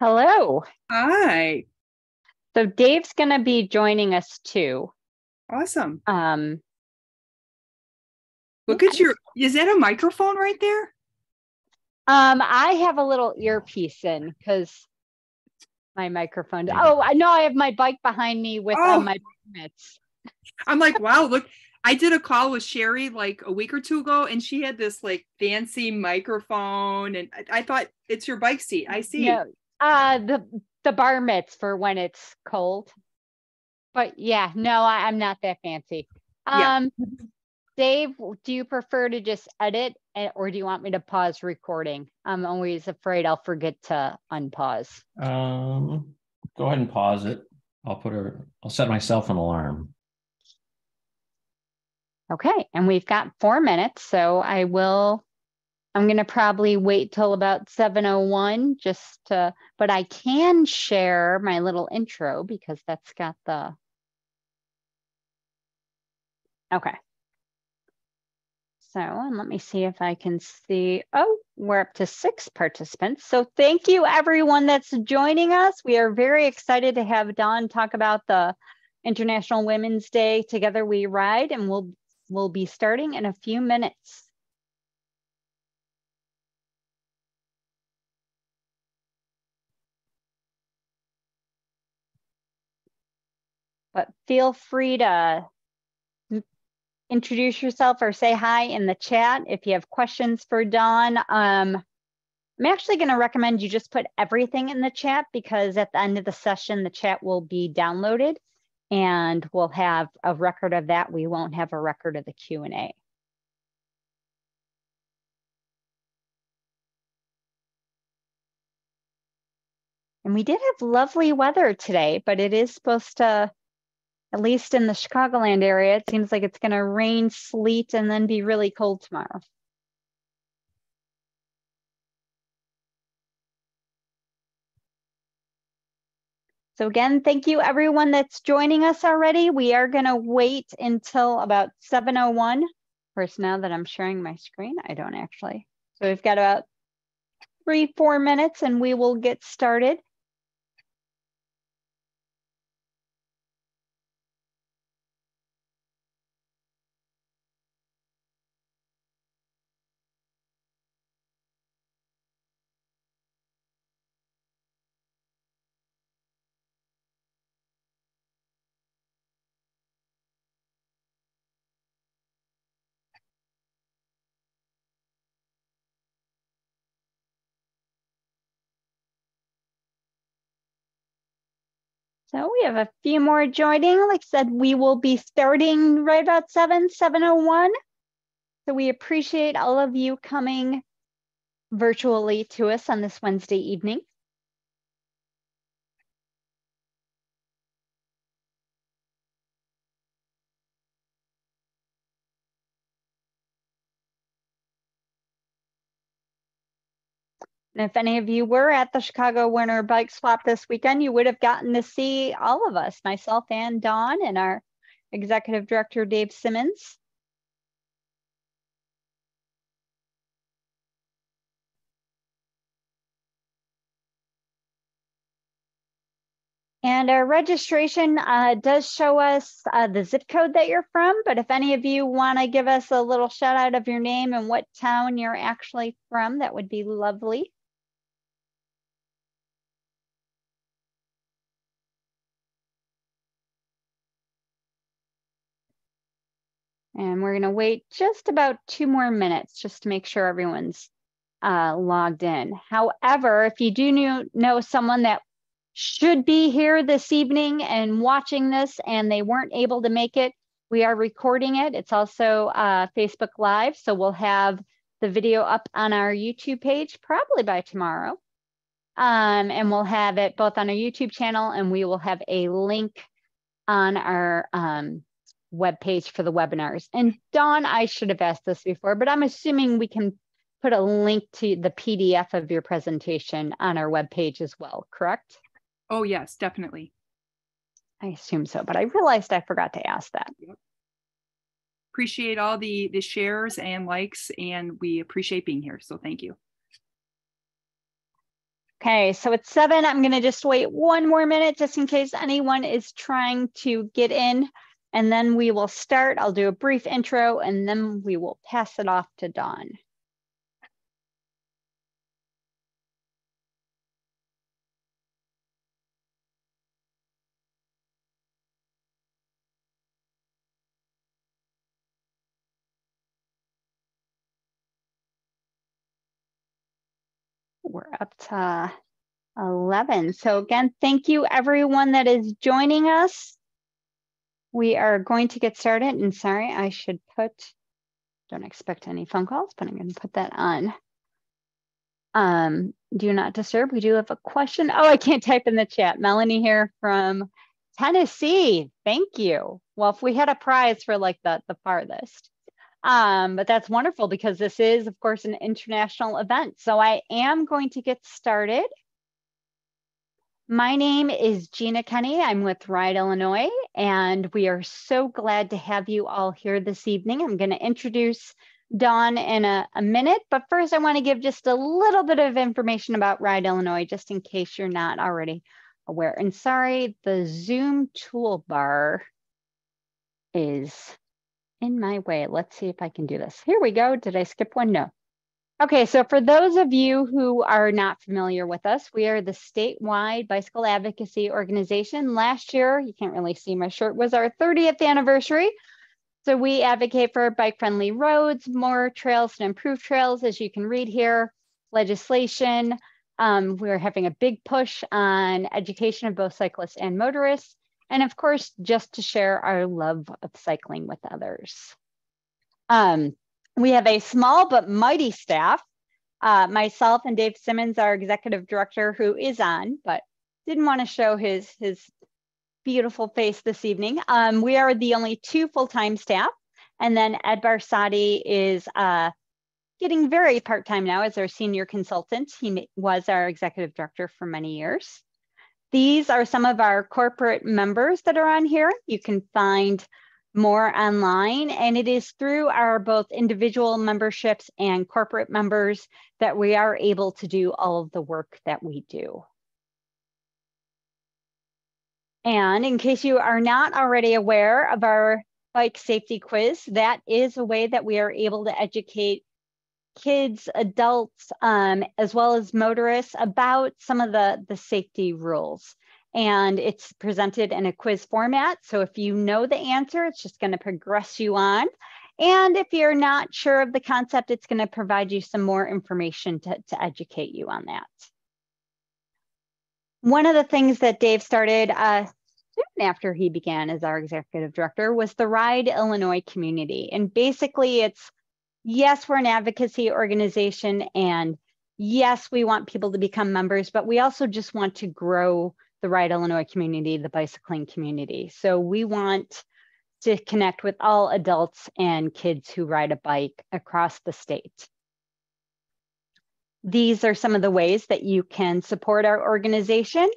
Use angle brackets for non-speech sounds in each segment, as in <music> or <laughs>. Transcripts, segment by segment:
Hello. Hi. So Dave's going to be joining us too. Awesome. Um, Look at your, is that a microphone right there? um, I have a little earpiece in because my microphone. Oh, I know I have my bike behind me with all Oh. my permits. I'm like, wow, look, I did a call with Sherry like a week or two ago and she had this like fancy microphone and I, I thought it's your bike seat. I see. No, uh, the the bar mitts for when it's cold. But yeah, no, I, I'm not that fancy. Yeah. Um, Dave, do you prefer to just edit eh, or do you want me to pause recording? I'm always afraid I'll forget to unpause. Um, go ahead and pause it. I'll put a, I'll set myself an alarm. Okay, and we've got four minutes, so I will, I'm gonna probably wait till about seven oh one just to, but I can share my little intro because that's got the. Okay. So, and let me see if I can see, oh, we're up to six participants. So thank you everyone that's joining us. We are very excited to have Dawn talk about the International Women's Day Together We Ride, and we'll We'll be starting in a few minutes. But feel free to introduce yourself or say hi in the chat if you have questions for Dawn. Um, I'm actually going to recommend you just put everything in the chat because at the end of the session, the chat will be downloaded and we'll have a record of that. We won't have a record of the Q&A. And we did have lovely weather today, but it is supposed to, at least in the Chicagoland area, it seems like it's going to rain, sleet, and then be really cold tomorrow. So again, thank you everyone that's joining us already. We are gonna wait until about 7.01. Of course, now that I'm sharing my screen, I don't actually. So we've got about three, four minutes and we will get started. So we have a few more joining. Like I said, we will be starting right about 7, 7.01. So we appreciate all of you coming virtually to us on this Wednesday evening. And if any of you were at the Chicago Winter Bike Swap this weekend, you would have gotten to see all of us, myself and Dawn and our executive director, Dave Simmons. And our registration uh, does show us uh, the zip code that you're from, but if any of you want to give us a little shout out of your name and what town you're actually from, that would be lovely. And we're gonna wait just about two more minutes just to make sure everyone's uh, logged in. However, if you do know, know someone that should be here this evening and watching this and they weren't able to make it, we are recording it. It's also uh, Facebook Live, so we'll have the video up on our YouTube page probably by tomorrow. Um, and we'll have it both on our YouTube channel and we will have a link on our um, web page for the webinars. And Dawn, I should have asked this before, but I'm assuming we can put a link to the PDF of your presentation on our web page as well, correct? Oh, yes, definitely. I assume so, but I realized I forgot to ask that. Appreciate all the the shares and likes, and we appreciate being here. So thank you. Okay, so it's seven. I'm going to just wait one more minute just in case anyone is trying to get in. And then we will start. I'll do a brief intro and then we will pass it off to Dawn. We're up to 11. So again, thank you everyone that is joining us. We are going to get started and sorry, I should put, don't expect any phone calls, but I'm gonna put that on. Um, do not disturb. We do have a question. Oh, I can't type in the chat. Melanie here from Tennessee. Thank you. Well, if we had a prize for like the, the farthest. Um, but that's wonderful because this is, of course, an international event. So I am going to get started. My name is Gina Kenny. I'm with Ride Illinois, and we are so glad to have you all here this evening. I'm going to introduce Dawn in a, a minute, but first I want to give just a little bit of information about Ride Illinois, just in case you're not already aware. And sorry, the Zoom toolbar is in my way. Let's see if I can do this. Here we go. Did I skip one? No. Okay, so for those of you who are not familiar with us, we are the statewide bicycle advocacy organization. Last year, you can't really see my shirt, was our 30th anniversary. So we advocate for bike-friendly roads, more trails and improved trails, as you can read here, legislation. Um, we're having a big push on education of both cyclists and motorists. And of course, just to share our love of cycling with others. Um, we have a small but mighty staff. Uh, myself and Dave Simmons, our executive director, who is on, but didn't want to show his, his beautiful face this evening. Um, we are the only two full-time staff. And then Ed Barsotti is uh, getting very part-time now as our senior consultant. He was our executive director for many years. These are some of our corporate members that are on here. You can find more online and it is through our both individual memberships and corporate members that we are able to do all of the work that we do. And in case you are not already aware of our bike safety quiz, that is a way that we are able to educate kids, adults, um, as well as motorists about some of the, the safety rules. And it's presented in a quiz format. So if you know the answer, it's just going to progress you on. And if you're not sure of the concept, it's going to provide you some more information to, to educate you on that. One of the things that Dave started uh, soon after he began as our executive director was the Ride Illinois community. And basically, it's yes, we're an advocacy organization and yes, we want people to become members, but we also just want to grow the Ride Illinois community, the bicycling community. So we want to connect with all adults and kids who ride a bike across the state. These are some of the ways that you can support our organization.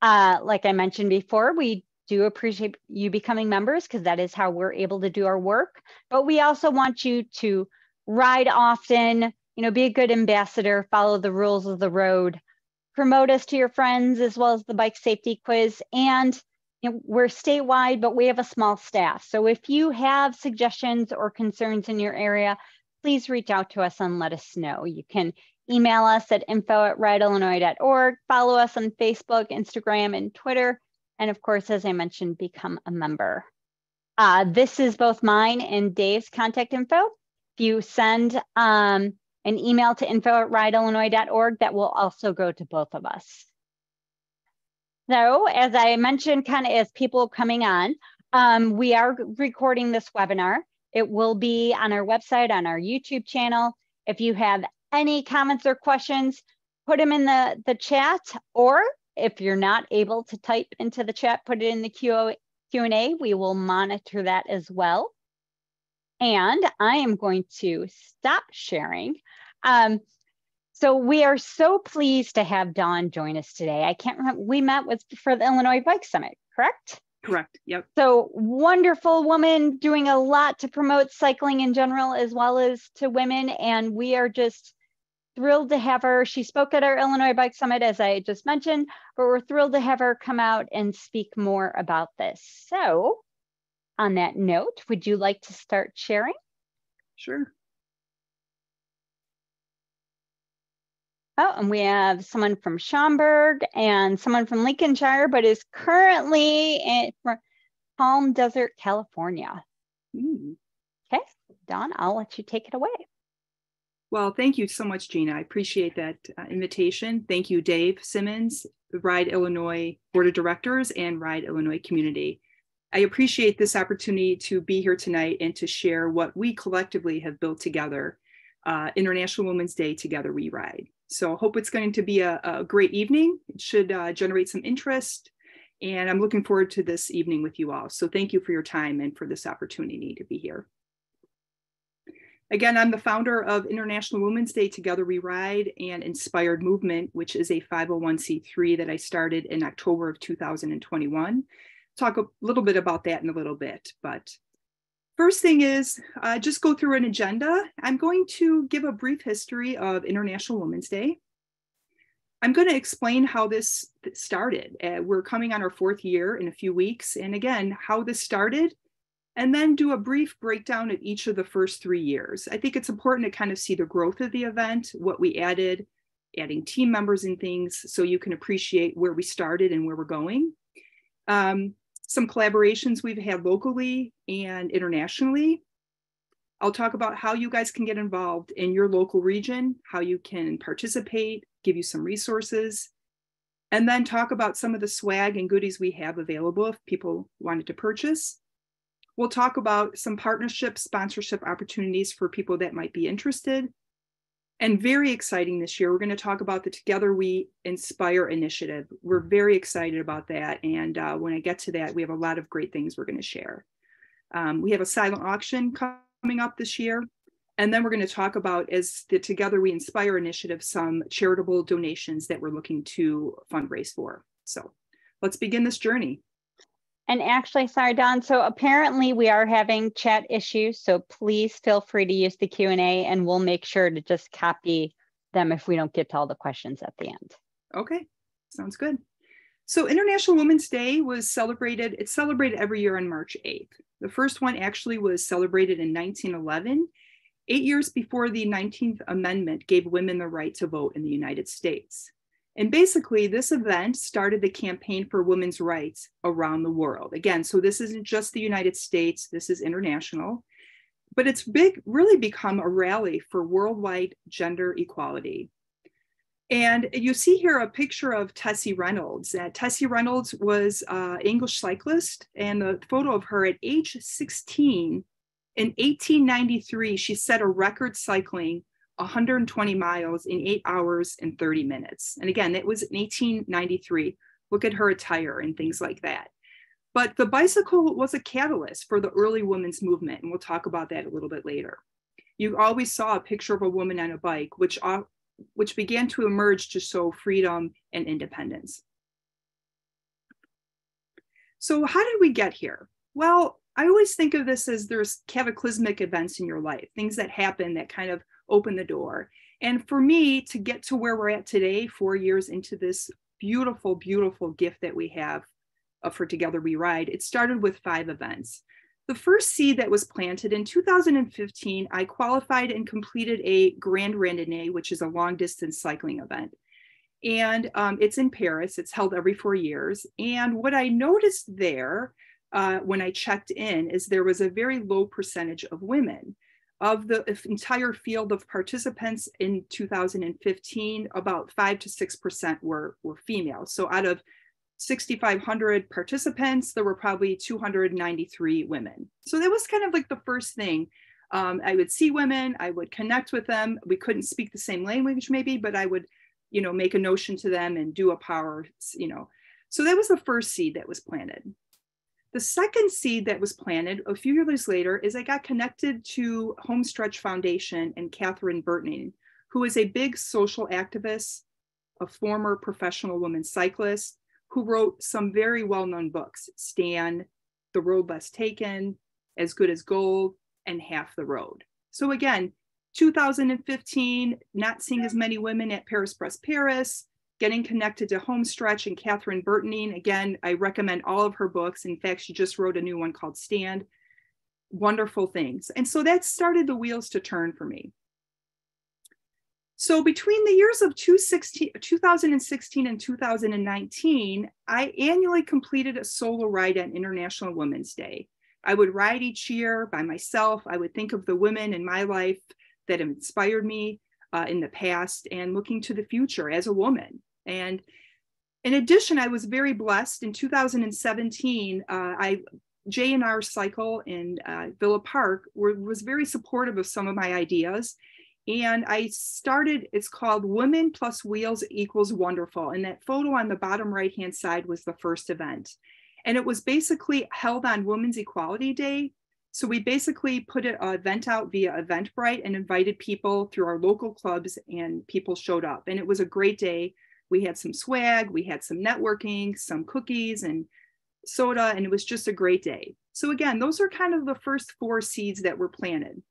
Uh, like I mentioned before, we do appreciate you becoming members because that is how we're able to do our work. But we also want you to ride often, you know, be a good ambassador, follow the rules of the road, promote us to your friends as well as the bike safety quiz. And you know, we're statewide, but we have a small staff. So if you have suggestions or concerns in your area, please reach out to us and let us know. You can email us at info at rideillinois.org, follow us on Facebook, Instagram, and Twitter. And of course, as I mentioned, become a member. Uh, this is both mine and Dave's contact info. If you send um, an email to info at rideillinois.org, that will also go to both of us. So as I mentioned, kind of as people coming on, um, we are recording this webinar. It will be on our website, on our YouTube channel. If you have any comments or questions, put them in the, the chat, or if you're not able to type into the chat, put it in the Q&A. We will monitor that as well. And I am going to stop sharing. Um, so we are so pleased to have Dawn join us today. I can't remember, we met with for the Illinois Bike Summit, correct? Correct, yep. So wonderful woman doing a lot to promote cycling in general, as well as to women. And we are just thrilled to have her. She spoke at our Illinois Bike Summit, as I just mentioned, but we're thrilled to have her come out and speak more about this. So, on that note, would you like to start sharing? Sure. Oh, and we have someone from Schaumburg and someone from Lincolnshire, but is currently in Palm Desert, California. Mm. Okay, Dawn, I'll let you take it away. Well, thank you so much, Gina. I appreciate that uh, invitation. Thank you, Dave Simmons, Ride Illinois Board of Directors, and Ride Illinois Community. I appreciate this opportunity to be here tonight and to share what we collectively have built together. Uh, International Women's Day Together We Ride. So I hope it's going to be a, a great evening. It should uh, generate some interest. And I'm looking forward to this evening with you all. So thank you for your time and for this opportunity to be here. Again, I'm the founder of International Women's Day Together We Ride and Inspired Movement, which is a 501c3 that I started in October of 2021. Talk a little bit about that in a little bit, but First thing is uh, just go through an agenda. I'm going to give a brief history of International Women's Day. I'm going to explain how this started. Uh, we're coming on our fourth year in a few weeks. And again, how this started, and then do a brief breakdown of each of the first three years. I think it's important to kind of see the growth of the event, what we added, adding team members and things, so you can appreciate where we started and where we're going. Um, some collaborations we've had locally and internationally. I'll talk about how you guys can get involved in your local region, how you can participate, give you some resources, and then talk about some of the swag and goodies we have available if people wanted to purchase. We'll talk about some partnership sponsorship opportunities for people that might be interested and very exciting this year. We're going to talk about the Together We Inspire initiative. We're very excited about that. And uh, when I get to that, we have a lot of great things we're going to share. Um, we have a silent auction coming up this year. And then we're going to talk about, as the Together We Inspire initiative, some charitable donations that we're looking to fundraise for. So let's begin this journey. And actually, sorry, Dawn. So apparently we are having chat issues. So please feel free to use the Q&A and we'll make sure to just copy them if we don't get to all the questions at the end. Okay, sounds good. So International Women's Day was celebrated, it's celebrated every year on March 8th. The first one actually was celebrated in 1911, eight years before the 19th Amendment gave women the right to vote in the United States. And basically, this event started the campaign for women's rights around the world. Again, so this isn't just the United States, this is international, but it's big, really become a rally for worldwide gender equality. And you see here a picture of Tessie Reynolds. Uh, Tessie Reynolds was an English cyclist, and the photo of her at age 16 in 1893, she set a record cycling 120 miles in eight hours and 30 minutes. And again, it was in 1893. Look at her attire and things like that. But the bicycle was a catalyst for the early women's movement, and we'll talk about that a little bit later. You always saw a picture of a woman on a bike, which, uh, which began to emerge to show freedom and independence. So, how did we get here? Well, I always think of this as there's cataclysmic events in your life, things that happen that kind of open the door. And for me to get to where we're at today, four years into this beautiful, beautiful gift that we have uh, for Together We Ride, it started with five events. The first seed that was planted in 2015, I qualified and completed a Grand Randonnée, which is a long distance cycling event. And um, it's in Paris, it's held every four years. And what I noticed there uh, when I checked in is there was a very low percentage of women. Of the entire field of participants in 2015, about five to 6% were, were female. So out of 6,500 participants, there were probably 293 women. So that was kind of like the first thing. Um, I would see women, I would connect with them. We couldn't speak the same language, maybe, but I would, you know, make a notion to them and do a power, you know. So that was the first seed that was planted. The second seed that was planted a few years later is I got connected to Homestretch Foundation and Kathryn Bertine, who is a big social activist, a former professional woman cyclist, who wrote some very well known books Stan, The Road Less Taken, As Good as Gold, and Half the Road. So, again, 2015, not seeing as many women at Paris-Brest-Paris, getting connected to Homestretch and Kathryn Bertine. Again, I recommend all of her books. In fact, she just wrote a new one called Stand. Wonderful things. And so that started the wheels to turn for me. So between the years of 2016 and 2019, I annually completed a solo ride on International Women's Day. I would ride each year by myself. I would think of the women in my life that have inspired me uh, in the past and looking to the future as a woman. And in addition, I was very blessed in 2017. Uh, I J&R Cycle in uh, Villa Park were, was very supportive of some of my ideas. And I started, it's called Women Plus Wheels Equals Wonderful. And that photo on the bottom right hand side was the first event. And it was basically held on Women's Equality Day. So we basically put an event out via Eventbrite and invited people through our local clubs, and people showed up. And it was a great day. We had some swag, we had some networking, some cookies and soda, and it was just a great day. So, again, those are kind of the first four seeds that were planted.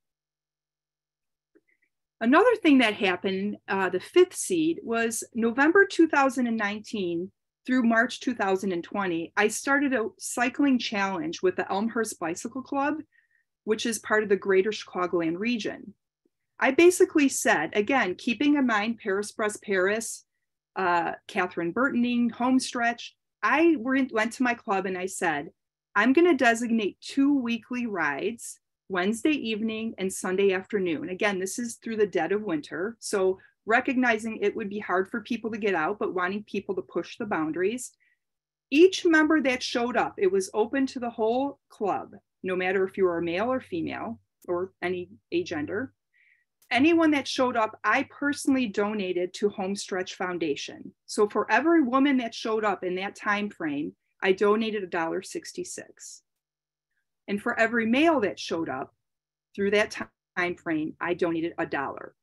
Another thing that happened, uh, the fifth seed, was November 2019 through March 2020, I started a cycling challenge with the Elmhurst Bicycle Club, which is part of the greater Chicagoland region. I basically said, again, keeping in mind Paris-Brest-Paris, uh, Kathryn Bertine, Homestretch, I went to my club and I said, I'm going to designate two weekly rides, Wednesday evening and Sunday afternoon. Again, this is through the dead of winter. So recognizing it would be hard for people to get out, but wanting people to push the boundaries. Each member that showed up, it was open to the whole club, no matter if you were male or female or any agender. Anyone that showed up, I personally donated to Homestretch Foundation. So for every woman that showed up in that time frame, I donated $1.66. And for every male that showed up through that time frame, I donated a dollar.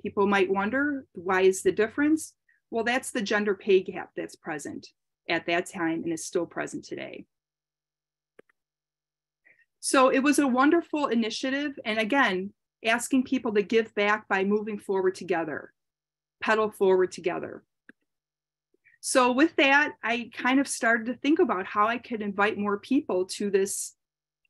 People might wonder why is the difference? Well, that's the gender pay gap that's present at that time and is still present today. So it was a wonderful initiative. And again, asking people to give back by moving forward together, pedal forward together. So with that, I kind of started to think about how I could invite more people to this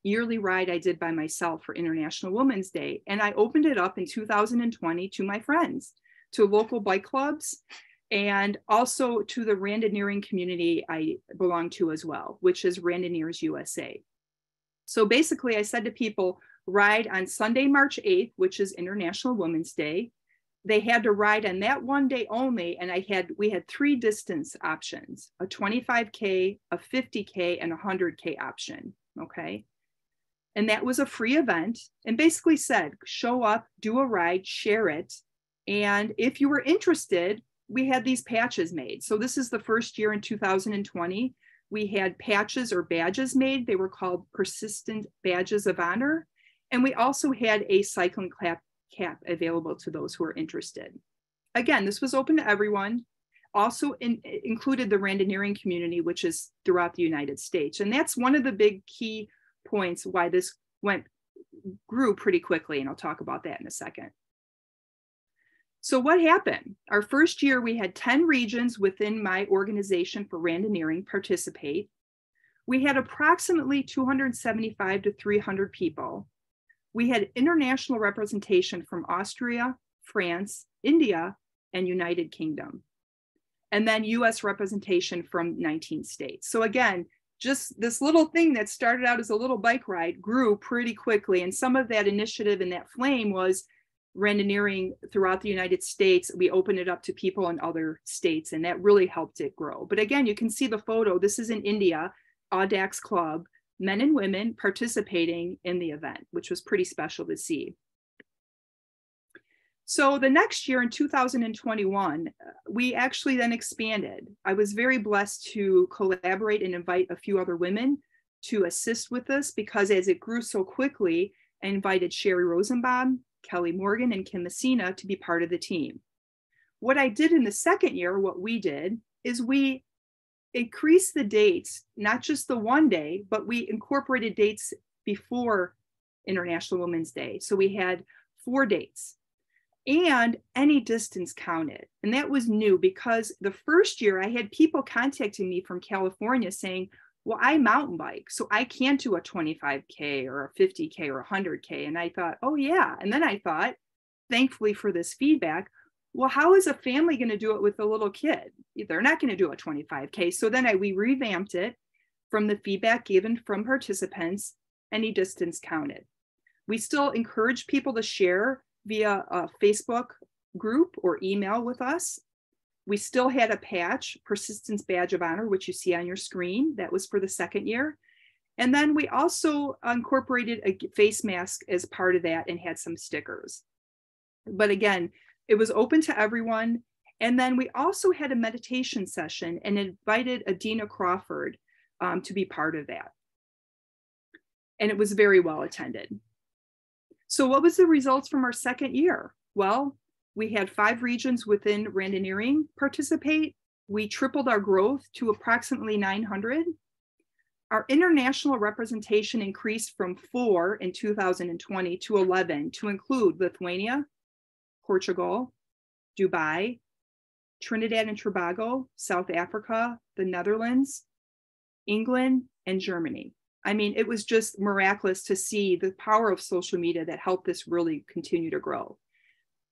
yearly ride I did by myself for International Women's Day. And I opened it up in 2020 to my friends, to local bike clubs, and also to the Randonneuring community I belong to as well, which is Randonneurs USA. So basically, I said to people, ride on Sunday, March 8th, which is International Women's Day. They had to ride on that one day only, and I had we had three distance options: a 25k, a 50k, and a 100k option. Okay, and that was a free event and basically said, show up, do a ride, share it. And if you were interested, we had these patches made. So this is the first year in 2020. We had patches or badges made. They were called persistent badges of honor. And we also had a cycling cap, cap available to those who are interested. Again, this was open to everyone. Also in, included the randonneuring community, which is throughout the United States. And that's one of the big key points why this went grew pretty quickly, and I'll talk about that in a second. So what happened? Our first year, we had 10 regions within my organization for randonneuring participate. We had approximately 275 to 300 people. We had international representation from Austria, France, India, and United Kingdom. And then US representation from 19 states. So again, just this little thing that started out as a little bike ride grew pretty quickly. And some of that initiative and that flame was randonneuring throughout the United States. We opened it up to people in other states, and that really helped it grow. But again, you can see the photo. This is in India, Audax Club, men and women participating in the event, which was pretty special to see. So the next year in 2021, uh, we actually then expanded. I was very blessed to collaborate and invite a few other women to assist with this because as it grew so quickly, I invited Sherry Rosenbaum, Kelly Morgan, and Kim Messina to be part of the team. What I did in the second year, what we did is we increased the dates, not just the one day, but we incorporated dates before International Women's Day. So we had four dates and any distance counted. And that was new because the first year I had people contacting me from California saying, well, I mountain bike, so I can't do a 25K or a 50K or a 100K. And I thought, oh, yeah. And then I thought, thankfully for this feedback, well, how is a family going to do it with a little kid? They're not going to do a 25K. So then I, we revamped it from the feedback given from participants, any distance counted. We still encourage people to share via a Facebook group or email with us. We still had a patch, Persistence Badge of Honor, which you see on your screen. That was for the second year. And then we also incorporated a face mask as part of that and had some stickers. But again, it was open to everyone. And then we also had a meditation session and invited Adina Crawford um, to be part of that. And it was very well attended. So what was the results from our second year? Well, we had five regions within Randonneuring participate. We tripled our growth to approximately 900. Our international representation increased from four in 2020 to 11 to include Lithuania, Portugal, Dubai, Trinidad and Tobago, South Africa, the Netherlands, England, and Germany. I mean, it was just miraculous to see the power of social media that helped this really continue to grow.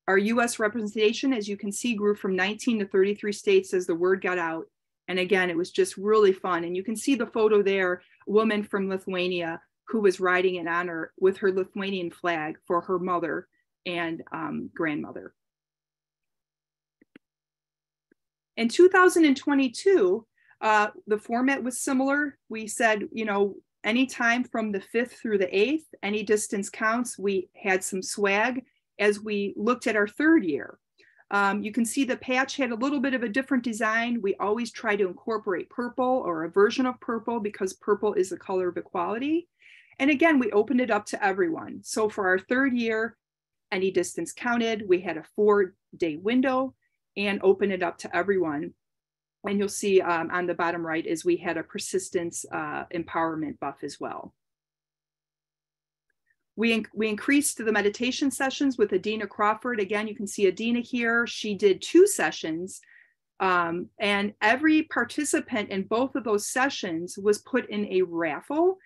Our US representation, as you can see, grew from 19 to 33 states as the word got out. And again, it was just really fun. And you can see the photo there, a woman from Lithuania who was riding in honor with her Lithuanian flag for her mother and um, grandmother. In 2022, uh, the format was similar. We said, you know, anytime from the 5th through the 8th, any distance counts. We had some swag as we looked at our third year. Um, you can see the patch had a little bit of a different design. We always try to incorporate purple or a version of purple because purple is the color of equality. And again, we opened it up to everyone. So for our third year, any distance counted, we had a four day window and open it up to everyone and you'll see um, on the bottom right is we had a persistence uh, empowerment buff as well. We, in we increased the meditation sessions with Adina Crawford. Again, you can see Adina here. She did two sessions um, and every participant in both of those sessions was put in a raffle.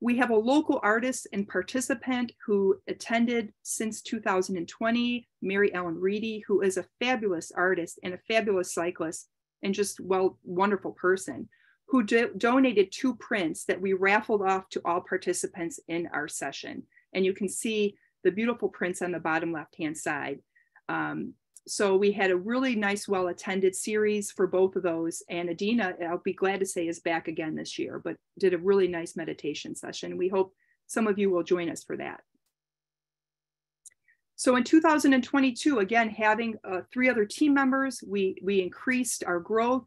We have a local artist and participant who attended since 2020, Mary Ellen Reedy, who is a fabulous artist and a fabulous cyclist and just well wonderful person who do- donated two prints that we raffled off to all participants in our session. And you can see the beautiful prints on the bottom left hand side. Um, so we had a really nice well attended series for both of those and adina i'll be glad to say is back again this year but did a really nice meditation session we hope some of you will join us for that so in 2022, again, having uh, three other team members, we, we increased our growth.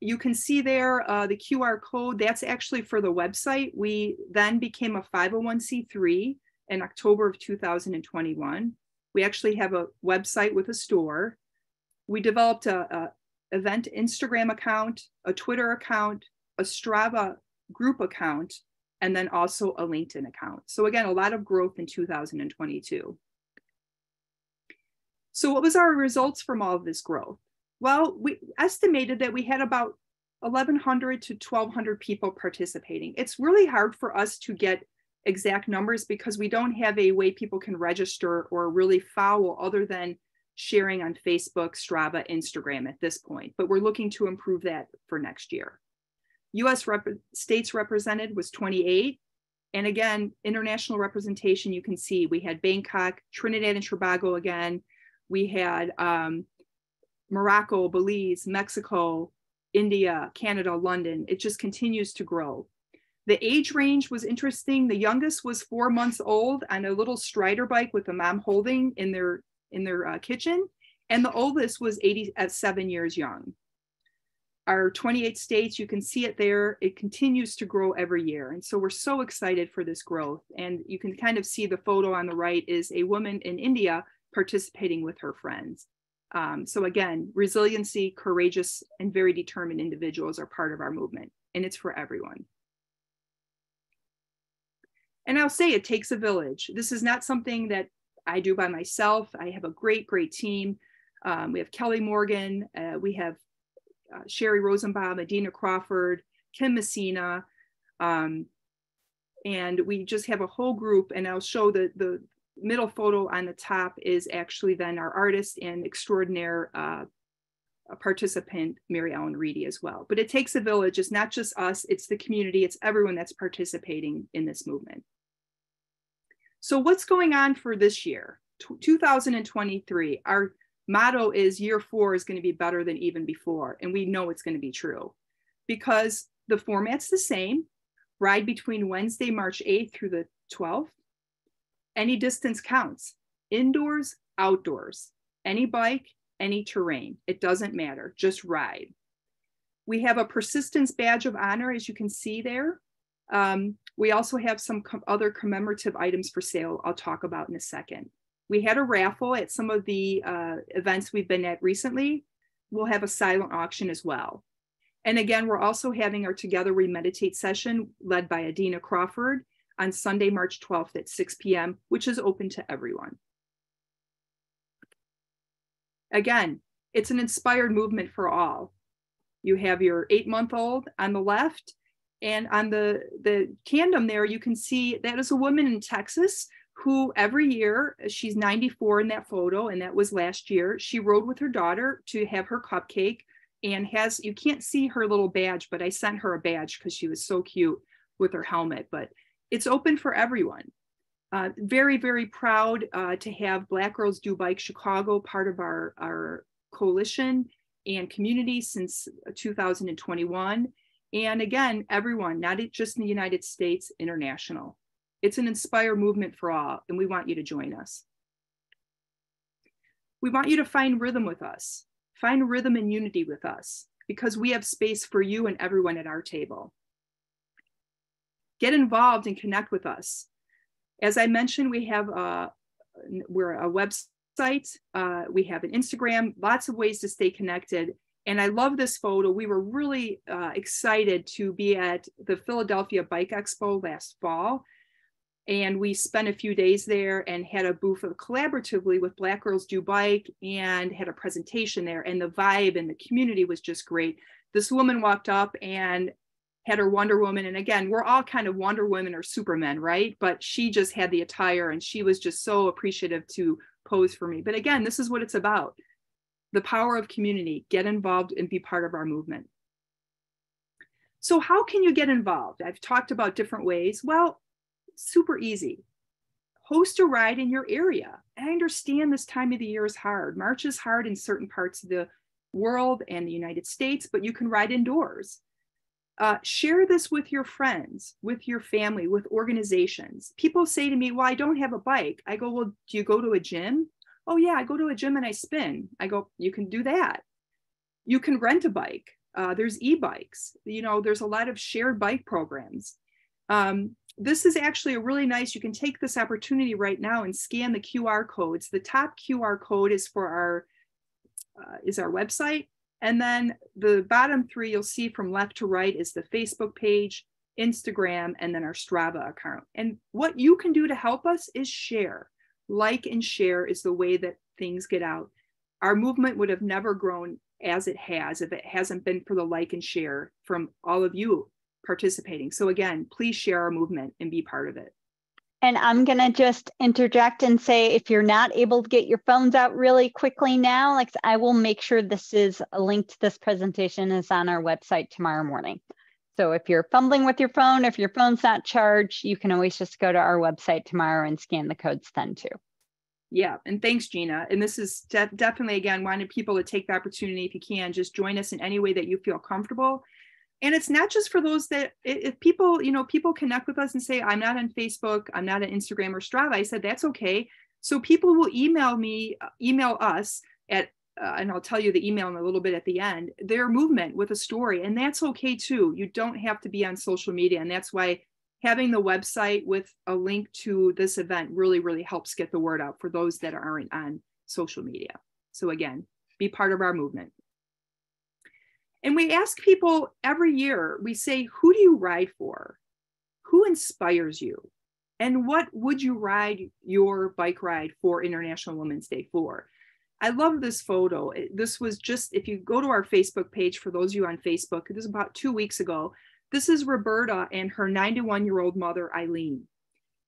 You can see there uh, the QR code, that's actually for the website. We then became a 501c3 in October of 2021. We actually have a website with a store. We developed a, a event Instagram account, a Twitter account, a Strava group account, and then also a LinkedIn account. So again, a lot of growth in 2022. So what was our results from all of this growth? Well, we estimated that we had about 1,100 to 1,200 people participating. It's really hard for us to get exact numbers because we don't have a way people can register or really follow other than sharing on Facebook, Strava, Instagram at this point. But we're looking to improve that for next year. US rep states represented was 28. And again, international representation, you can see we had Bangkok, Trinidad and Tobago again, we had um, Morocco, Belize, Mexico, India, Canada, London. It just continues to grow. The age range was interesting. The youngest was four months old on a little Strider bike with a mom holding in their in their uh, kitchen, and the oldest was 80 at seven years young. Our 28 states, you can see it there. It continues to grow every year, and so we're so excited for this growth. And you can kind of see the photo on the right is a woman in India participating with her friends. Um, so again, resiliency, courageous, and very determined individuals are part of our movement, and it's for everyone. And I'll say it takes a village. This is not something that I do by myself. I have a great, great team. Um, we have Kelly Morgan, uh, we have uh, Sherry Rosenbaum, Adina Crawford, Kim Messina, um, and we just have a whole group. And I'll show the the middle photo on the top is actually then our artist and extraordinaire uh, participant, Mary Ellen Reedy as well. But it takes a village. It's not just us, it's the community, it's everyone that's participating in this movement. So what's going on for this year, 2023? Our motto is year four is going to be better than even before. And we know it's going to be true because the format's the same. Ride between Wednesday, March 8th through the 12th. Any distance counts, indoors, outdoors, any bike, any terrain. It doesn't matter, just ride. We have a persistence badge of honor, as you can see there. Um, we also have some com other commemorative items for sale I'll talk about in a second. We had a raffle at some of the uh, events we've been at recently. We'll have a silent auction as well. And again, we're also having our Together We Meditate session led by Adina Crawford on Sunday, March 12th at 6 p.m., which is open to everyone. Again, it's an inspired movement for all. You have your eight month old on the left, and on the, the tandem there, you can see that is a woman in Texas who every year, she's 94 in that photo, and that was last year, she rode with her daughter to have her cupcake and has, you can't see her little badge, but I sent her a badge because she was so cute with her helmet. But it's open for everyone. Uh, very, very proud uh, to have Black Girls Do Bike Chicago part of our, our coalition and community since 2021. And again, everyone, not just in the United States, international. It's an inspire movement for all, and we want you to join us. We want you to find rhythm with us, find rhythm and unity with us, because we have space for you and everyone at our table. Get involved and connect with us. As I mentioned, we have a, we're a website, uh, we have an Instagram, lots of ways to stay connected. And I love this photo. We were really uh, excited to be at the Philadelphia Bike Expo last fall. And we spent a few days there and had a booth of, collaboratively with Black Girls Do Bike and had a presentation there. And the vibe and the community was just great. This woman walked up and had her Wonder Woman. And again, we're all kind of Wonder Women or Supermen, right? But she just had the attire and she was just so appreciative to pose for me. But again, this is what it's about the power of community. Get involved and be part of our movement. So, how can you get involved? I've talked about different ways. Well, super easy. Host a ride in your area. I understand this time of the year is hard. March is hard in certain parts of the world and the United States, but you can ride indoors. Uh, share this with your friends, with your family, with organizations. People say to me, Well, I don't have a bike. I go, Well, do you go to a gym? Oh, yeah, I go to a gym and I spin. I go, You can do that. You can rent a bike. Uh, there's e bikes. You know, there's a lot of shared bike programs. Um, this is actually a really nice, you can take this opportunity right now and scan the QR codes. The top QR code is for our, uh, is our website. And then the bottom three you'll see from left to right is the Facebook page, Instagram, and then our Strava account. And what you can do to help us is share. Like and share is the way that things get out. Our movement would have never grown as it has if it hasn't been for the like and share from all of you participating. So again, please share our movement and be part of it. And I'm going to just interject and say if you're not able to get your phones out really quickly now, like I will make sure this is linked. this presentation is on our website tomorrow morning. So if you're fumbling with your phone, if your phone's not charged, you can always just go to our website tomorrow and scan the codes then too. Yeah, and thanks, Gina. And this is de definitely, again, wanting people to take the opportunity, if you can, just join us in any way that you feel comfortable and it's not just for those that if people you know people connect with us and say i'm not on facebook i'm not on instagram or strava i said that's okay so people will email me uh, email us at uh, and i'll tell you the email in a little bit at the end their movement with a story and that's okay too you don't have to be on social media and that's why having the website with a link to this event really really helps get the word out for those that aren't on social media so again be part of our movement and we ask people every year, we say, who do you ride for? Who inspires you? And what would you ride your bike ride for International Women's Day for? I love this photo. This was just, if you go to our Facebook page, for those of you on Facebook, this is about two weeks ago. This is Roberta and her 91 year old mother, Eileen.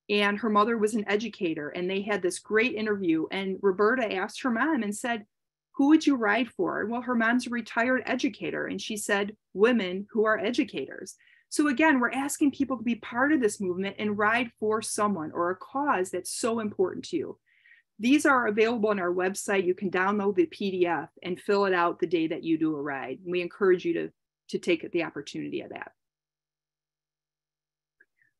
And her mother was an educator, and they had this great interview. And Roberta asked her mom and said, Who would you ride for? Well, her mom's a retired educator, and she said, Women who are educators. So again, we're asking people to be part of this movement and ride for someone or a cause that's so important to you. These are available on our website. You can download the PDF and fill it out the day that you do a ride. We encourage you to, to take the opportunity of that.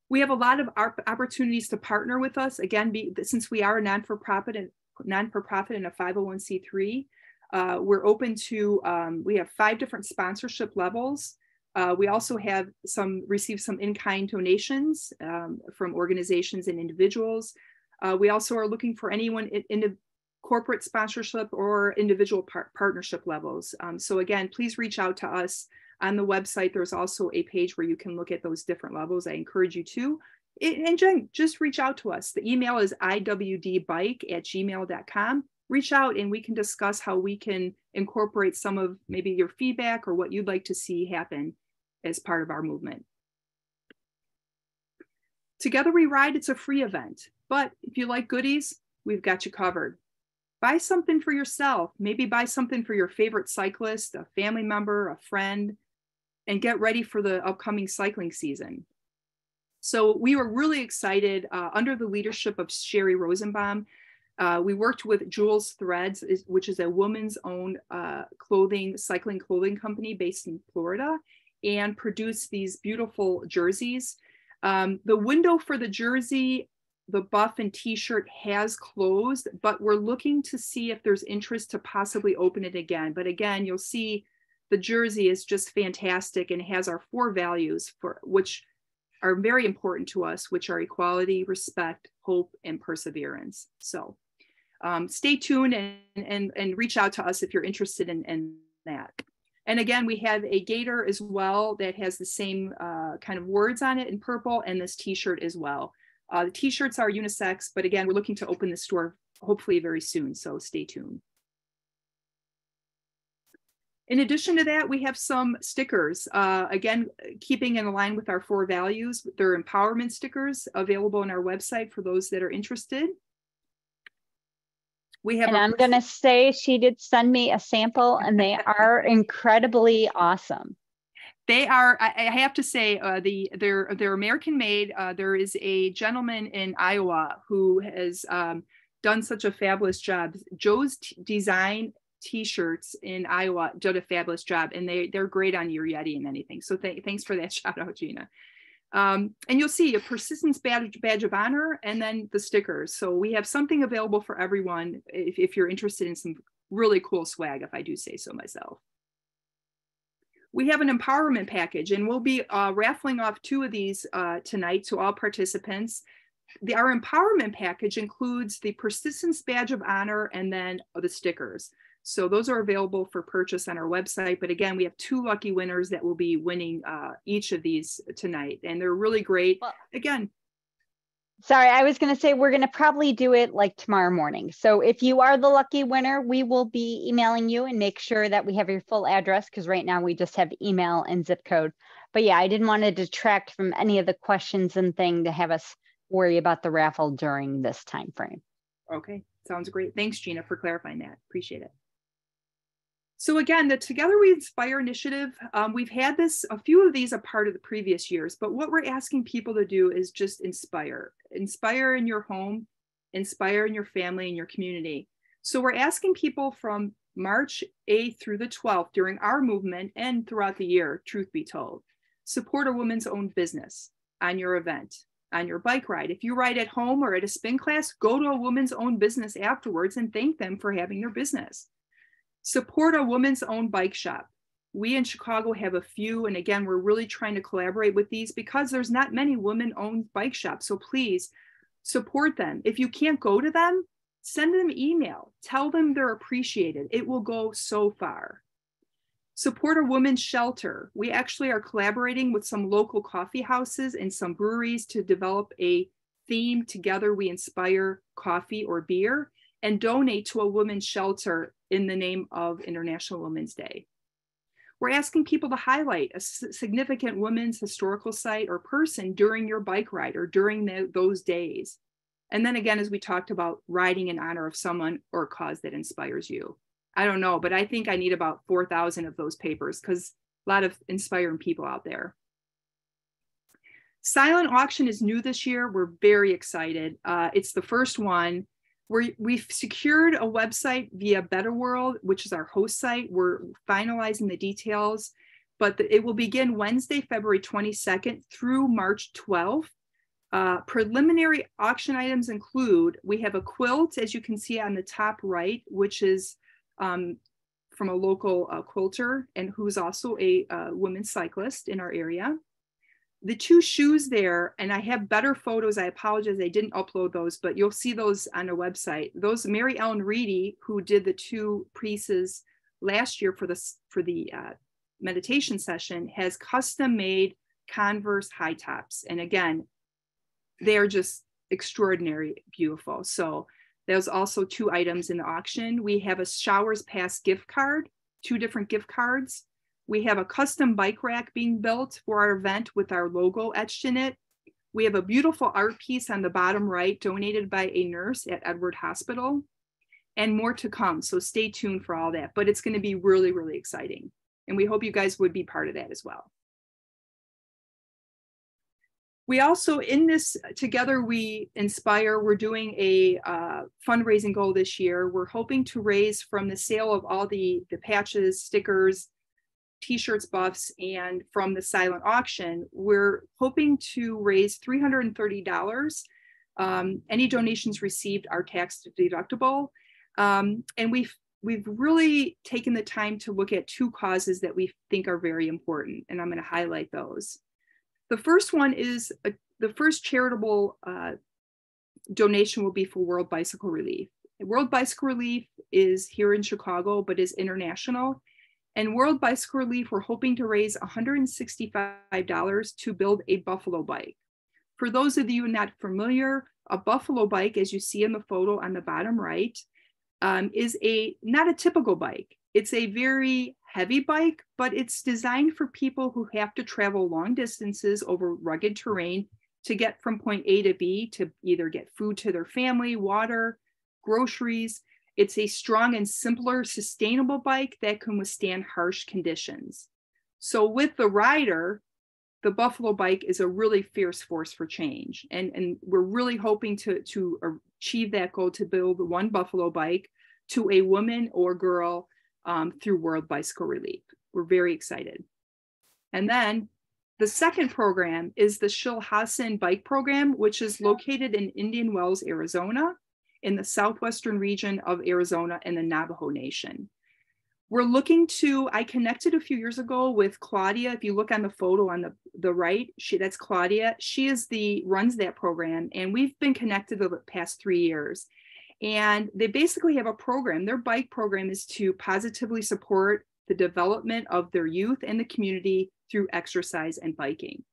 We have a lot of opportunities to partner with us. Again, be, since we are a non-for-profit and non-for-profit and a 501c3, uh, we're open to, um, we have five different sponsorship levels. Uh, we also have some received some in-kind donations um, from organizations and individuals. Uh, we also are looking for anyone in, the corporate sponsorship or individual par partnership levels. Um, so again, please reach out to us on the website. There's also a page where you can look at those different levels. I encourage you to. And Jen, just reach out to us. The email is iwdbike at gmail.com. Reach out and we can discuss how we can incorporate some of maybe your feedback or what you'd like to see happen as part of our movement. Together We Ride, it's a free event, but if you like goodies, we've got you covered. Buy something for yourself, maybe buy something for your favorite cyclist, a family member, a friend, and get ready for the upcoming cycling season. So we were really excited uh, under the leadership of Sherry Rosenbaum. Uh, we worked with Jules Threads, which is a woman's owned uh, clothing, cycling clothing company based in Florida and produced these beautiful jerseys. Um, the window for the jersey, the buff and t-shirt has closed, but we're looking to see if there's interest to possibly open it again. But again, you'll see the jersey is just fantastic and has our four values for which are very important to us, which are equality, respect, hope, and perseverance. So um, stay tuned and, and, and reach out to us if you're interested in, in that. And again, we have a gaiter as well that has the same uh, kind of words on it in purple and this t-shirt as well. Uh, the t-shirts are unisex, but again, we're looking to open the store hopefully very soon, so stay tuned. In addition to that, we have some stickers. Uh, again, keeping in line with our four values, they're empowerment stickers available on our website for those that are interested. We have and I'm going to say she did send me a sample and they <laughs> are incredibly awesome. They are, I, have to say, uh, the they're they're American made. Uh, there is a gentleman in Iowa who has um, done such a fabulous job. Joe's Design t-shirts in Iowa did a fabulous job and they they're great on your Yeti and anything. So th- thanks for that <laughs> shout out, Gina. Um, and you'll see a persistence badge, badge of honor and then the stickers. So we have something available for everyone if, if you're interested in some really cool swag, if I do say so myself. We have an empowerment package and we'll be uh, raffling off two of these uh, tonight to all participants. The, our empowerment package includes the persistence badge of honor and then the stickers. So those are available for purchase on our website. But again, we have two lucky winners that will be winning uh, each of these tonight, and they're really great. Well, again, sorry, I was going to say we're going to probably do it like tomorrow morning. So if you are the lucky winner, we will be emailing you and make sure that we have your full address because right now we just have email and zip code. But yeah, I didn't want to detract from any of the questions and thing to have us worry about the raffle during this time frame. Okay, sounds great. Thanks, Gina, for clarifying that. Appreciate it. So again, the Together We Inspire initiative, um, we've had this, a few of these a part of the previous years, but what we're asking people to do is just inspire. Inspire in your home, inspire in your family, and your community. So we're asking people from March 8th through the 12th during our movement and throughout the year, truth be told, support a woman's own business on your event, on your bike ride. If you ride at home or at a spin class, go to a woman's own business afterwards and thank them for having their business. Support a woman's own bike shop. We in Chicago have a few, and again, we're really trying to collaborate with these because there's not many women owned bike shops. So please support them. If you can't go to them, send them email. Tell them they're appreciated. It will go so far. Support a women's shelter. We actually are collaborating with some local coffee houses and some breweries to develop a theme Together We Inspire Coffee or Beer and donate to a women's shelter in the name of International Women's Day. We're asking people to highlight a significant women's historical site or person during your bike ride or during the, those days. And then again, as we talked about, riding in honor of someone or cause that inspires you. I don't know, but I think I need about 4,000 of those papers because a lot of inspiring people out there. Silent auction is new this year. We're very excited. Uh, it's the first one. We we've secured a website via Better World, which is our host site. We're finalizing the details, but the, it will begin Wednesday, February 22nd through March 12th. Uh, preliminary auction items include we have a quilt, as you can see on the top right, which is um, from a local uh, quilter and who's also a uh, woman cyclist in our area. The two shoes there, and I have better photos. I apologize, I didn't upload those, but you'll see those on our website. Those Mary Ellen Reedy, who did the two pieces last year for the for the uh, meditation session, has custom made Converse high tops, and again, they are just extraordinary, beautiful. So there's also two items in the auction. We have a Showers Pass gift card, two different gift cards. We have a custom bike rack being built for our event with our logo etched in it. We have a beautiful art piece on the bottom right donated by a nurse at Edward Hospital and more to come. So stay tuned for all that, but it's going to be really, really exciting. And we hope you guys would be part of that as well we also in this together we inspire we're doing a uh, fundraising goal this year we're hoping to raise from the sale of all the the patches stickers t-shirts buffs and from the silent auction we're hoping to raise $330 um, any donations received are tax deductible um, and we've we've really taken the time to look at two causes that we think are very important and i'm going to highlight those the first one is a, the first charitable uh, donation will be for World Bicycle Relief. World Bicycle Relief is here in Chicago, but is international. And World Bicycle Relief, we're hoping to raise $165 to build a Buffalo bike. For those of you not familiar, a Buffalo bike, as you see in the photo on the bottom right, um, is a not a typical bike. It's a very heavy bike, but it's designed for people who have to travel long distances over rugged terrain to get from point A to B to either get food to their family, water, groceries. It's a strong and simpler, sustainable bike that can withstand harsh conditions. So, with the rider, the Buffalo bike is a really fierce force for change. And, and we're really hoping to, to achieve that goal to build one Buffalo bike to a woman or girl um, through World Bicycle Relief. We're very excited. And then the second program is the Shilhassan Bike Program, which is located in Indian Wells, Arizona, in the southwestern region of Arizona and the Navajo Nation. We're looking to, I connected a few years ago with Claudia. If you look on the photo on the, the right, she that's Claudia. She is the runs that program, and we've been connected the past three years. And they basically have a program. Their bike program is to positively support the development of their youth and the community through exercise and biking.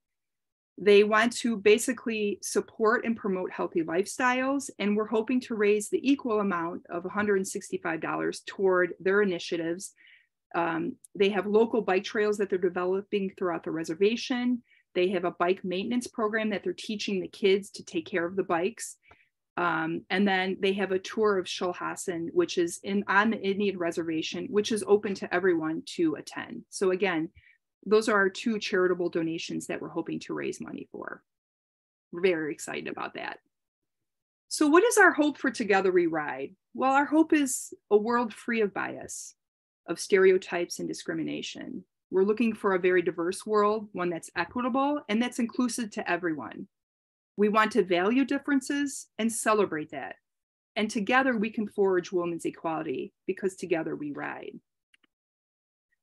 They want to basically support and promote healthy lifestyles, and we're hoping to raise the equal amount of $165 toward their initiatives. Um, they have local bike trails that they're developing throughout the reservation. They have a bike maintenance program that they're teaching the kids to take care of the bikes. Um, and then they have a tour of Shilhassan, which is in on the Indian reservation, which is open to everyone to attend. So again, those are our two charitable donations that we're hoping to raise money for. We're very excited about that. So what is our hope for Together We Ride? Well, our hope is a world free of bias, of stereotypes and discrimination. We're looking for a very diverse world, one that's equitable and that's inclusive to everyone. We want to value differences and celebrate that. And together we can forge women's equality because together we ride.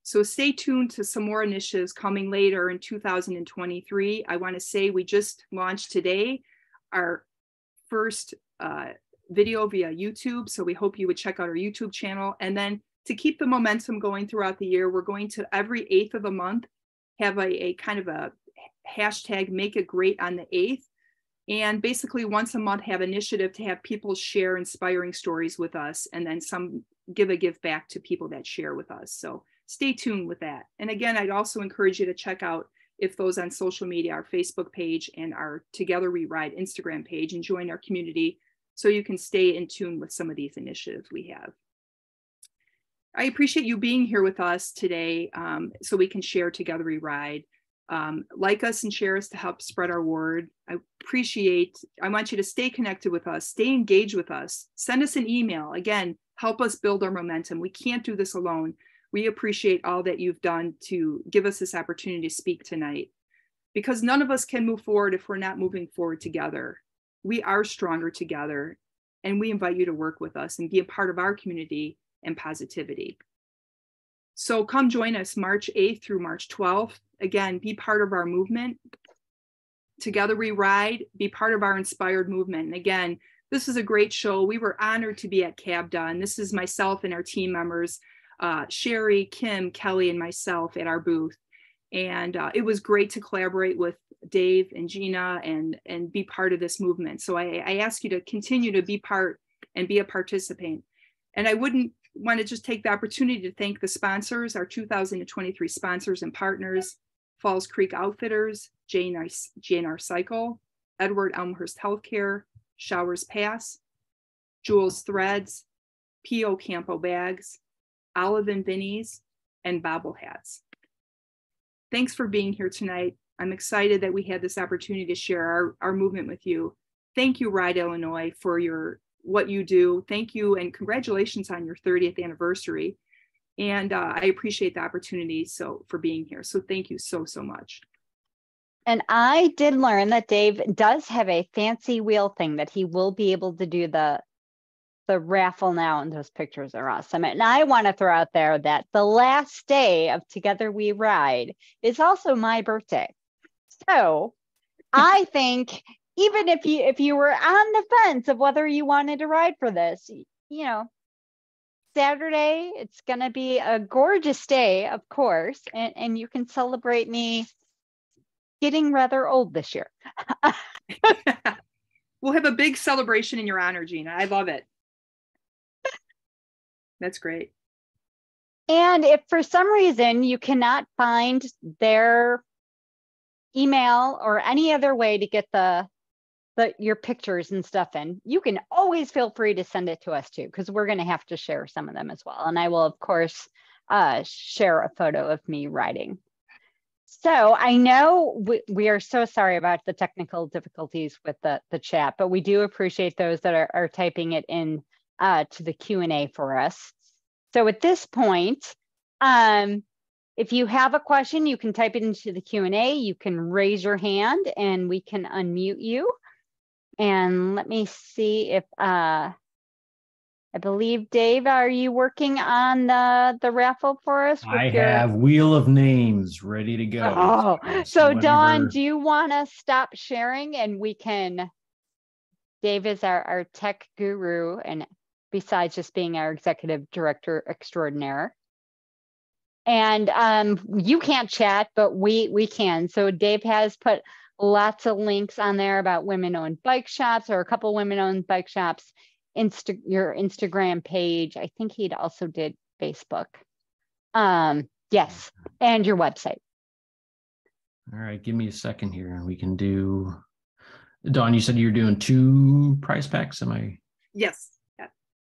So stay tuned to some more initiatives coming later in 2023. I want to say we just launched today our first uh, video via YouTube. So we hope you would check out our YouTube channel. And then to keep the momentum going throughout the year, we're going to every eighth of the month have a, a kind of a hashtag make it great on the eighth and basically once a month have initiative to have people share inspiring stories with us and then some give a give back to people that share with us so stay tuned with that and again i'd also encourage you to check out if those on social media our facebook page and our together we ride instagram page and join our community so you can stay in tune with some of these initiatives we have i appreciate you being here with us today um, so we can share together we ride um, like us and share us to help spread our word. I appreciate, I want you to stay connected with us, stay engaged with us, send us an email. Again, help us build our momentum. We can't do this alone. We appreciate all that you've done to give us this opportunity to speak tonight because none of us can move forward if we're not moving forward together. We are stronger together, and we invite you to work with us and be a part of our community and positivity. So come join us March 8th through March 12th. Again, be part of our movement. Together we ride, be part of our inspired movement. And again, this is a great show. We were honored to be at CABDA, and this is myself and our team members, uh, Sherry, Kim, Kelly, and myself at our booth. And uh, it was great to collaborate with Dave and Gina and, and be part of this movement. So I, I ask you to continue to be part and be a participant. And I wouldn't want to just take the opportunity to thank the sponsors, our 2023 sponsors and partners, Falls Creek Outfitters, JNR Cycle, Edward Elmhurst Healthcare, Showers Pass, Jules Threads, P.O. Campo Bags, Olive and Vinnie's, and Bobble Hats. Thanks for being here tonight. I'm excited that we had this opportunity to share our, our movement with you. Thank you, Ride Illinois, for your what you do. Thank you and congratulations on your 30th anniversary. And uh, I appreciate the opportunity so for being here. So thank you so so much. And I did learn that Dave does have a fancy wheel thing that he will be able to do the the raffle now, and those pictures are awesome. And I want to throw out there that the last day of Together We Ride is also my birthday. So <laughs> I think even if you if you were on the fence of whether you wanted to ride for this, you know, Saturday, it's going to be a gorgeous day, of course, and, and you can celebrate me getting rather old this year. <laughs> <laughs> we'll have a big celebration in your honor, Gina. I love it. That's great. And if for some reason you cannot find their email or any other way to get the the your pictures and stuff in, you can always feel free to send it to us too, because we're going to have to share some of them as well. And I will, of course, uh, share a photo of me riding. So I know we, we, are so sorry about the technical difficulties with the, the chat, but we do appreciate those that are, are typing it in uh, to the Q&A for us. So at this point, um, if you have a question, you can type it into the Q&A. You can raise your hand and we can unmute you. And let me see if uh, I believe Dave, are you working on the the raffle for us? I your... have Wheel of Names ready to go. Oh, so, so Dawn, do you want to stop sharing and we can? Dave is our our tech guru, and besides just being our executive director extraordinaire. And um, you can't chat, but we we can. So Dave has put lots of links on there about women owned bike shops or a couple women owned bike shops Insta your instagram page i think he'd also did facebook um yes and your website all right give me a second here and we can do Dawn, you said you're doing two prize packs. Am I? Yes.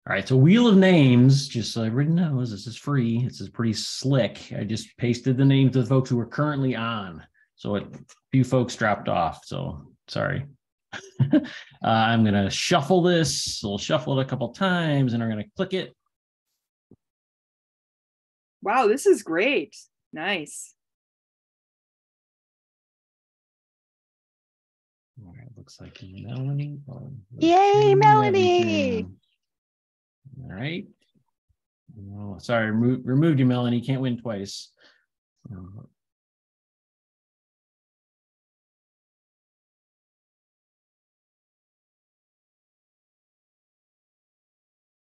Yeah. All right. So Wheel of Names, just so everybody knows, this is free. This is pretty slick. I just pasted the names of the folks who are currently on. So a few folks dropped off. So sorry. <laughs> uh, I'm going to shuffle this. We'll shuffle it a couple times and I'm going to click it. Wow, this is great. Nice. All right, looks like Melanie. Yay, Melanie. All right. Oh, sorry, remo removed you, Melanie. Can't win twice.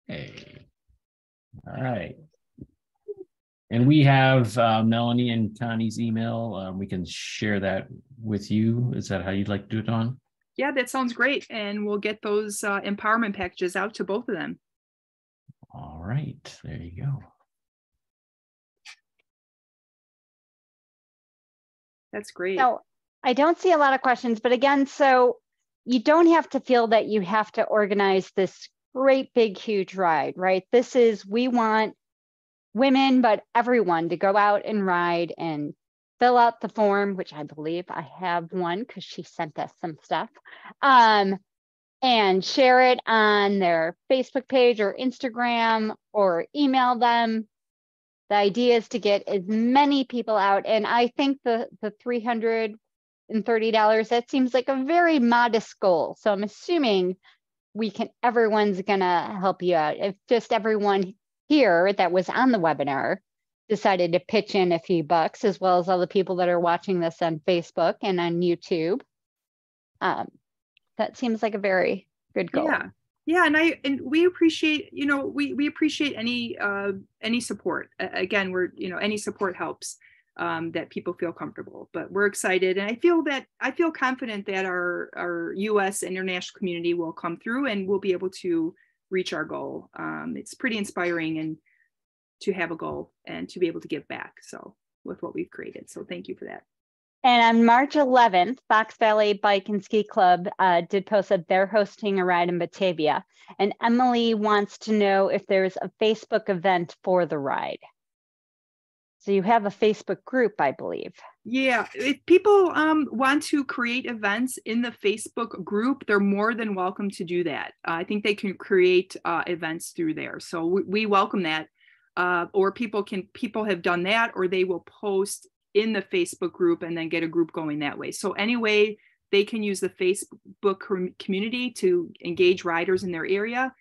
Hey. All right. And we have uh, Melanie and Connie's email. Um, we can share that with you. Is that how you'd like to do it, Dawn? Yeah, that sounds great. And we'll get those uh, empowerment packages out to both of them. All right, there you go. That's great. So I don't see a lot of questions, but again, so you don't have to feel that you have to organize this great big huge ride, right? This is we want women, but everyone to go out and ride and fill out the form, which I believe I have one because she sent us some stuff, um, and share it on their Facebook page or Instagram or email them. The idea is to get as many people out. And I think the, the $330, that seems like a very modest goal. So I'm assuming we can, everyone's gonna help you out. If just everyone here that was on the webinar decided to pitch in a few bucks, as well as all the people that are watching this on Facebook and on YouTube. Um, that seems like a very good goal. Yeah. Yeah, and I and we appreciate, you know, we we appreciate any uh any support. Again, we're, you know, any support helps um that people feel comfortable. But we're excited and I feel that I feel confident that our our US international community will come through and we'll be able to reach our goal. Um it's pretty inspiring and to have a goal and to be able to give back. So with what we've created. So thank you for that. And on March 11th, Fox Valley Bike and Ski Club uh, did post that they're hosting a ride in Batavia. And Emily wants to know if there's a Facebook event for the ride. So you have a Facebook group, I believe. Yeah, if people um, want to create events in the Facebook group, they're more than welcome to do that. Uh, I think they can create uh, events through there. So we, we welcome that uh, or people can people have done that or they will post in the facebook group and then get a group going that way. So anyway they can use the facebook community to engage riders in their area.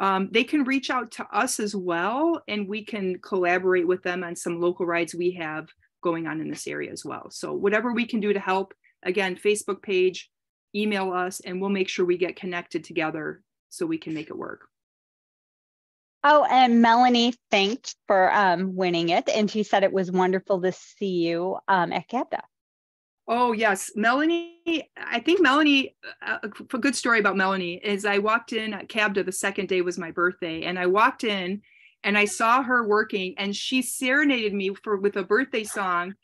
Um, they can reach out to us as well and we can collaborate with them on some local rides we have going on in this area as well. So whatever we can do to help again facebook page email us and we'll make sure we get connected together so we can make it work Oh, and Melanie thanked for um, winning it, and she said it was wonderful to see you um, at CABDA. Oh yes, Melanie. I think Melanie. Uh, a good story about Melanie is I walked in at CABDA. The second day was my birthday, and I walked in, and I saw her working, and she serenaded me for with a birthday song.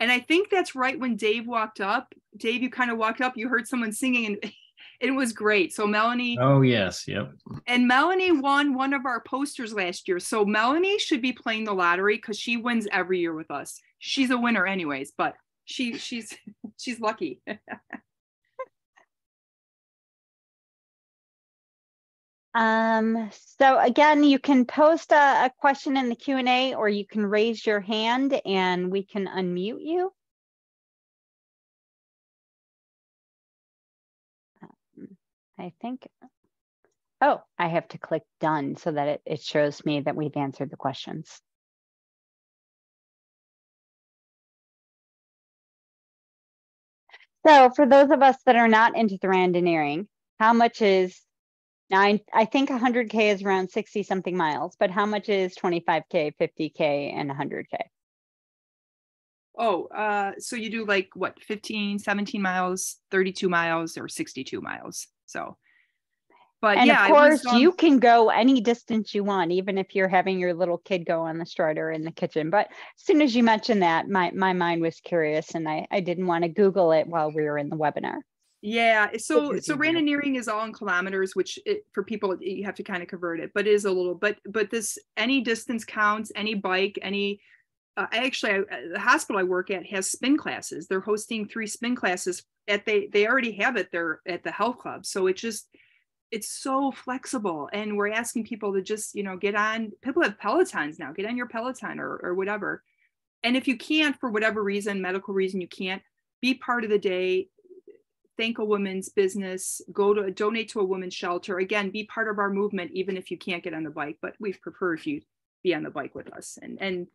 And I think that's right when Dave walked up. Dave, you kind of walked up. You heard someone singing, and it was great. So Melanie. Oh yes, yep. And Melanie won one of our posters last year. So Melanie should be playing the lottery because she wins every year with us. She's a winner anyways, but she she's <laughs> she's lucky. <laughs> um so again you can post a, a question in the q&a or you can raise your hand and we can unmute you I think, oh, I have to click done so that it, it shows me that we've answered the questions. So for those of us that are not into the randonneuring, how much is nine? I think 100K is around 60 something miles, but how much is 25K, 50K, and 100K? Oh, uh, so you do like what, 15, 17 miles, 32 miles, or 62 miles? So, but and yeah, of course, um, you can go any distance you want, even if you're having your little kid go on the strider in the kitchen. But as soon as you mentioned that, my my mind was curious, and I I didn't want to Google it while we were in the webinar. Yeah, so so randonneuring is all in kilometers, which it, for people you have to kind of convert it, but it is a little. But but this any distance counts, any bike, any uh, actually I, the hospital I work at has spin classes. They're hosting three spin classes at they they already have it there at the health club. So it just it's so flexible. And we're asking people to just you know get on people have pelotons now. Get on your peloton or, or whatever. And if you can't for whatever reason medical reason you can't be part of the day. Thank a woman's business. Go to donate to a woman's shelter. Again be part of our movement even if you can't get on the bike but we prefer if you be on the bike with us. And and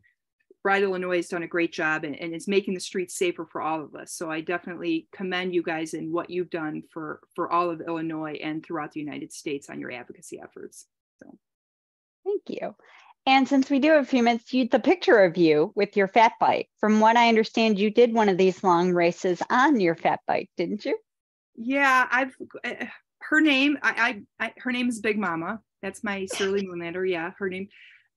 Ride Illinois has done a great job and, and it's making the streets safer for all of us. So I definitely commend you guys in what you've done for for all of Illinois and throughout the United States on your advocacy efforts. So thank you. And since we do have a few minutes, you, the picture of you with your fat bike, from what I understand, you did one of these long races on your fat bike, didn't you? Yeah, I've uh, her name. I, I, I her name is Big Mama. That's my Surly Moonlander. Yeah, her name.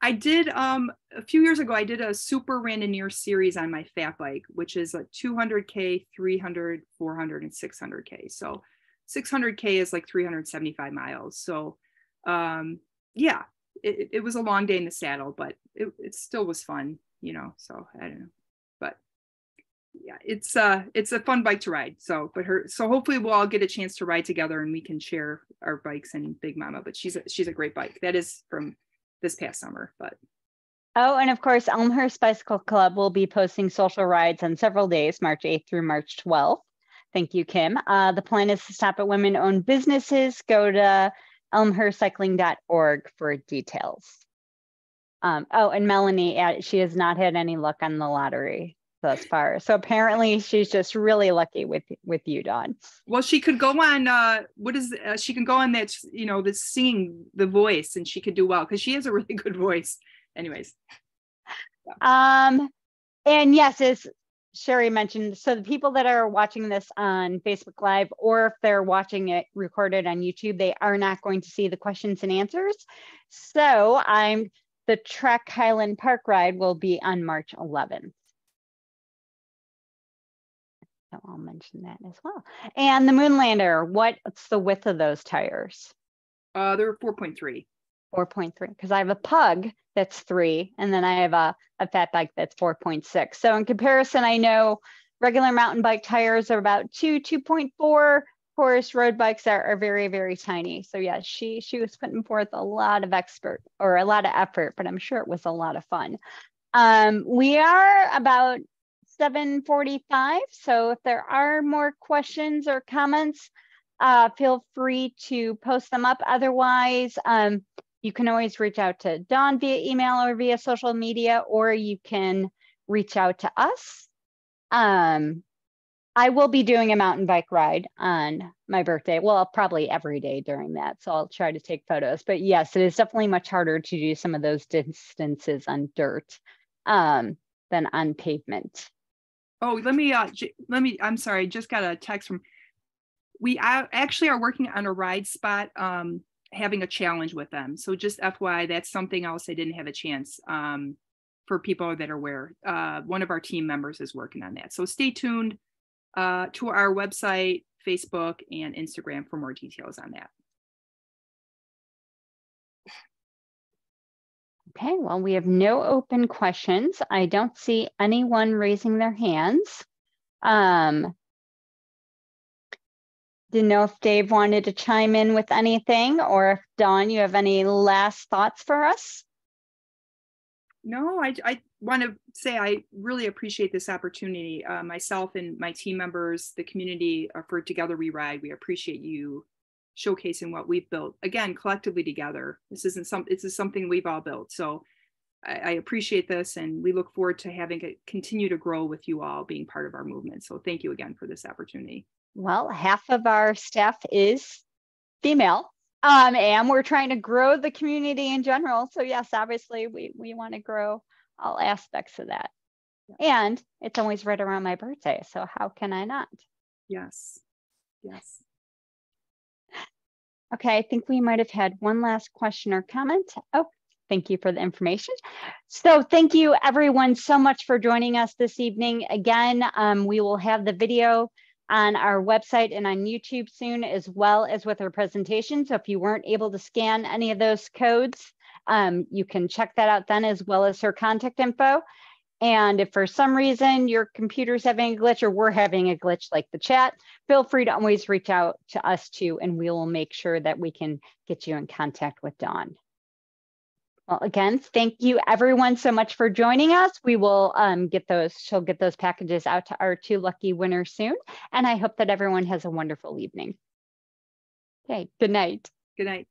I did um a few years ago. I did a super randonneur series on my fat bike, which is a 200k, 300, 400, and 600k. So 600k is like 375 miles. So um yeah, it, it was a long day in the saddle, but it, it still was fun, you know. So I don't know, but yeah, it's uh it's a fun bike to ride. So but her so hopefully we'll all get a chance to ride together and we can share our bikes and Big Mama. But she's a, she's a great bike. That is from this past summer, but Oh, and of course, Elmhurst Bicycle Club will be posting social rides on several days, March 8th through March 12th. Thank you, Kim. Uh, the plan is to stop at women owned businesses. Go to elmhurstcycling.org for details. Um, oh, and Melanie, she has not had any luck on the lottery thus far. So apparently she's just really lucky with with you, Dawn. Well, she could go on. Uh, what is uh, she can go on that you know the singing the voice, and she could do well because she has a really <laughs> good voice. Anyways. Yeah. Um, and yes, as Sherry mentioned, so the people that are watching this on Facebook Live, or if they're watching it recorded on YouTube, they are not going to see the questions and answers. So I'm the Trek Highland Park ride will be on March 11th. I'll mention that as well. And the Moonlander, what's the width of those tires? Uh, they're 4.3. 4.3 because I have a pug that's three, and then I have a, a fat bike that's 4.6. So in comparison, I know regular mountain bike tires are about two, 2.4. Course road bikes are, are very, very tiny. So yeah, she she was putting forth a lot of expert or a lot of effort, but I'm sure it was a lot of fun. Um, we are about 7:45. So if there are more questions or comments, uh, feel free to post them up. Otherwise, um, you can always reach out to Dawn via email or via social media, or you can reach out to us. Um, I will be doing a mountain bike ride on my birthday. Well, probably every day during that. So I'll try to take photos. But yes, it is definitely much harder to do some of those distances on dirt um, than on pavement. Oh, let me, uh, let me, I'm sorry, just got a text from, we actually are working on a ride spot um, having a challenge with them. So just FYI, that's something else I didn't have a chance um, for people that are aware. Uh, one of our team members is working on that. So stay tuned uh, to our website, Facebook, and Instagram for more details on that. Okay, well, we have no open questions. I don't see anyone raising their hands. Um, didn't know if Dave wanted to chime in with anything or if Dawn, you have any last thoughts for us? No, I, I want to say I really appreciate this opportunity. Uh, myself and my team members, the community uh, for Together We Ride, we appreciate you showcasing what we've built again collectively together. This isn't some. This is something we've all built. So I, I appreciate this, and we look forward to having it continue to grow with you all being part of our movement. So thank you again for this opportunity. Well, half of our staff is female. Um, and we're trying to grow the community in general. So yes, obviously we, we want to grow all aspects of that. And it's always right around my birthday. So how can I not? Yes. Yes. Okay, I think we might have had one last question or comment. Oh, thank you for the information. So thank you everyone so much for joining us this evening. Again, um, we will have the video on our website and on YouTube soon, as well as with our presentation. So if you weren't able to scan any of those codes, um, you can check that out then, as well as her contact info. And if for some reason your computer's having a glitch or we're having a glitch like the chat, feel free to always reach out to us too, and we will make sure that we can get you in contact with Dawn. Well, again, thank you everyone so much for joining us. We will um, get those, she'll get those packages out to our two lucky winners soon. And I hope that everyone has a wonderful evening. Okay, good night. Good night.